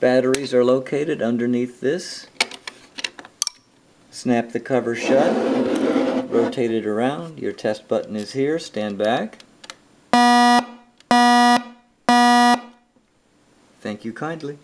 Batteries are located underneath this. Snap the cover shut, rotate it around, your test button is here, stand back. Thank you kindly.